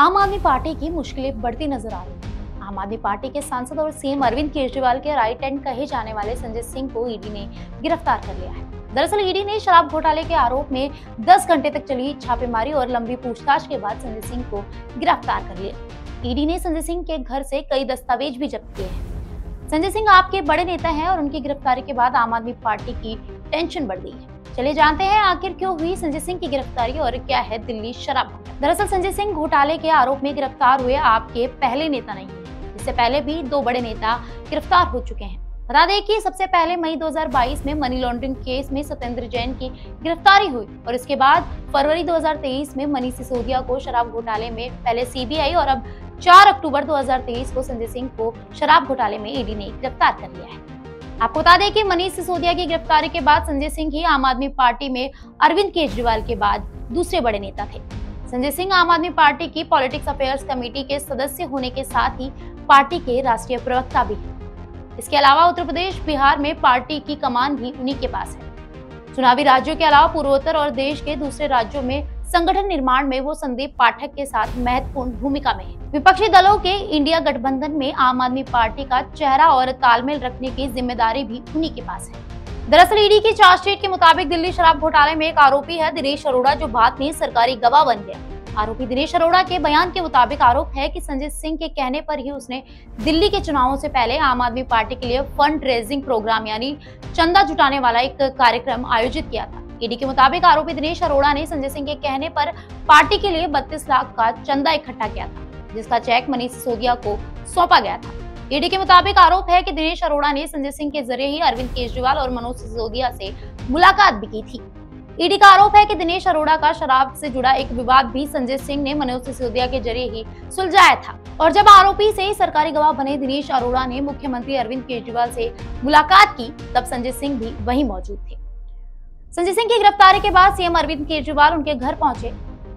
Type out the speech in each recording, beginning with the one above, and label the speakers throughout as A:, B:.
A: आम आदमी पार्टी की मुश्किलें बढ़ती नज़र आ रही हैं। आम आदमी पार्टी के सांसद और सीएम अरविंद केजरीवाल के राइट हैंड कहे जाने वाले संजय सिंह को ईडी ने गिरफ़्तार कर लिया है। दरअसल ईडी ने शराब घोटाले के आरोप में 10 घंटे तक चली छापेमारी और लंबी पूछताछ के बाद संजय सिंह को गिरफ़्तार कर लिया। ईडी ने संजय सिंह के घर से कई दस्तावेज़ भी जब्त किए हैं। संजय सिंह आपके बड़े नेता हैं और उनकी गिरफ्तारी के बाद आम आदमी पार्टी की टेंशन बढ़ गई है। चले जानते हैं आखिर क्यों हुई संजय सिंह की गिरफ्तारी और क्या है दिल्ली शराब दरअसल संजय सिंह घोटाले के आरोप में गिरफ़्तार हुए आपके पहले नेता नहीं इससे पहले भी दो बड़े नेता गिरफ़्तार हो चुके हैं। बता दें कि सबसे पहले मई 2022 में मनी लॉन्ड्रिंग केस में सत्येंद्र जैन की गिरफ्तारी हुई और इसके बाद फरवरी 2023 में मनीष सिसोदिया को शराब घोटाले में पहले सीबीआई और अब 4 अक्टूबर 2023 को संजय सिंह को शराब घोटाले में ईडी ने गिरफ़्तार कर लिया है। आपको बता दें कि मनीष सिसोदिया की गिरफ्तारी के बाद संजय सिंह ही आम आदमी पार्टी में अरविंद केजरीवाल के बाद दूसरे बड़े नेता थे। संजय सिंह आम आदमी पार्टी की पॉलिटिक्स अफेयर्स कमेटी के सदस्य होने के साथ ही पार्टी के राष्ट्रीय प्रवक्ता भी इसके अलावा उत्तर प्रदेश, बिहार में पार्टी की कमान भी उन्हीं के पास है। चुनावी राज्यों के अलावा पूर्वोत्तर और देश के दूसरे राज्यों में संगठन निर्माण में वो संदीप पाठक के साथ महत्वपूर्ण भूमिका में है। विपक्षी दलों के इंडिया गठबंधन में आम आदमी पार्टी का चेहरा और तालमेल रखने की ज़िम्मेदारी भी उन्हीं के पास है। दरअसल ईडी की चार्जशीट के मुताबिक दिल्ली शराब घोटाले में एक आरोपी है, दिनेश अरोड़ा, जो बाद में सरकारी गवाह बन गया। आरोपी दिनेश अरोड़ा के बयान के मुताबिक आरोप है कि संजय सिंह के कहने पर ही उसने दिल्ली के चुनावों से पहले आम आदमी पार्टी के लिए फंड रेजिंग प्रोग्राम यानी चंदा जुटाने वाला एक कार्यक्रम आयोजित किया था। ईडी के मुताबिक आरोपी दिनेश अरोड़ा ने संजय सिंह के कहने पर पार्टी के लिए बत्तीस लाख का चंदा इकट्ठा किया था। जिसका चेक मनीष सिसोदिया को सौंपा गया था। ईडी के मुताबिक आरोप है कि दिनेश अरोड़ा ने संजय सिंह के ज़रिए ही अरविंद केजरीवाल और मनोज सिसोदिया से मुलाकात भी की थी। ईडी का आरोप है कि दिनेश अरोड़ा का शराब से जुड़ा एक विवाद भी संजय सिंह ने मनोज सिसोदिया के ज़रिए ही सुलझाया था। और जब आरोपी से ही सरकारी गवाह बने दिनेश अरोड़ा ने मुख्यमंत्री अरविंद केजरीवाल से मुलाकात की, तब संजय सिंह भी वहीं मौजूद थे। संजय सिंह की गिरफ्तारी के बाद सीएम अरविंद केजरीवाल उनके घर पहुँचे।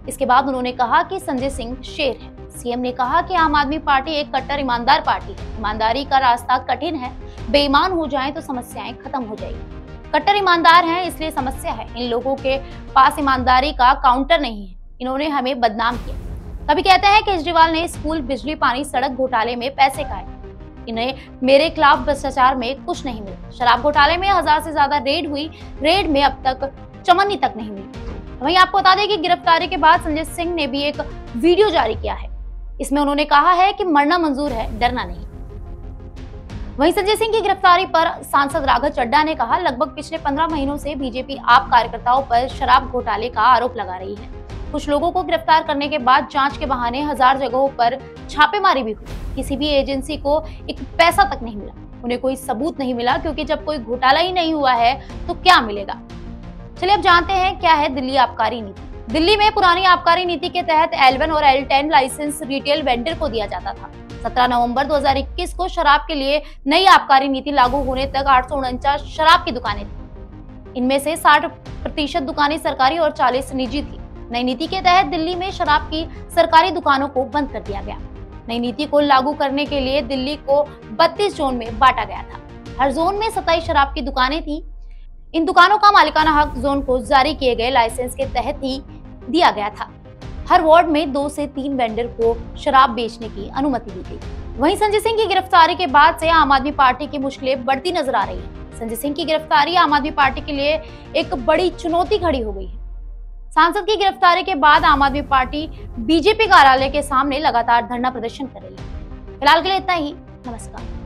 A: इसके बाद उन्होंने कहा कि संजय सिंह शेर है। सीएम ने कहा कि आम आदमी पार्टी एक कट्टर ईमानदार पार्टी है। ईमानदारी का रास्ता कठिन है। बेईमान हो जाए तो समस्याएँ खत्म हो जाएगी। कट्टर ईमानदार हैं, इसलिए समस्या है। इन लोगों के पास ईमानदारी का काउंटर नहीं है। इन्होंने हमें बदनाम किया। कभी कहते हैं केजरीवाल ने स्कूल, बिजली, पानी, सड़क घोटाले में पैसे खाए। इन्हें मेरे खिलाफ भ्रष्टाचार में कुछ नहीं मिला। शराब घोटाले में हज़ार से ज़्यादा रेड हुई। रेड में अब तक चमनी तक नहीं मिली। वहीं आपको बता दें कि गिरफ्तारी के बाद संजय सिंह ने भी एक वीडियो जारी किया है। इसमें उन्होंने कहा है कि मरना मंजूर है, डरना नहीं। वहीं संजय सिंह की गिरफ्तारी पर सांसद राघव चड्डा ने कहा, लगभग पिछले पंद्रह महीनों से बीजेपी आप कार्यकर्ताओं पर शराब घोटाले का आरोप लगा रही है। कुछ लोगों को गिरफ़्तार करने के बाद जाँच के बहाने हज़ार जगहों पर छापेमारी भी हुई। किसी भी एजेंसी को एक पैसा तक नहीं मिला, उन्हें कोई सबूत नहीं मिला, क्योंकि जब कोई घोटाला ही नहीं हुआ है तो क्या मिलेगा? चलिए अब जानते हैं, क्या है दिल्ली आबकारी नीति। दिल्ली में पुरानी आबकारी नीति के तहत L1 और L10 लाइसेंस रिटेल वेंडर को दिया जाता था। 17 नवंबर 2021 को शराब के लिए नई आबकारी नीति लागू होने तक आठ सौ उनचास शराब की दुकानें थी। इनमें से 60 प्रतिशत दुकानें सरकारी और 40 निजी थी। नई नीति के तहत दिल्ली में शराब की सरकारी दुकानों को बंद कर दिया गया। नई नीति को लागू करने के लिए दिल्ली को 32 जोन में बांटा गया था। हर जोन में सताईस शराब की दुकानें थी। इन दुकानों का मालिकाना हक जोन को जारी किए गए लाइसेंस के तहत ही दिया गया था। हर वार्ड में दो से तीन वेंडर को शराब बेचने की अनुमति दी गई। वहीं संजय सिंह की गिरफ्तारी के बाद से आम आदमी पार्टी की मुश्किलें बढ़ती नज़र आ रही है। संजय सिंह की गिरफ्तारी आम आदमी पार्टी के लिए एक बड़ी चुनौती खड़ी हो गई है। सांसद की गिरफ्तारी के बाद आम आदमी पार्टी बीजेपी कार्यालय के सामने लगातार धरना प्रदर्शन कर रही है। फ़िलहाल के लिए इतना ही। नमस्कार।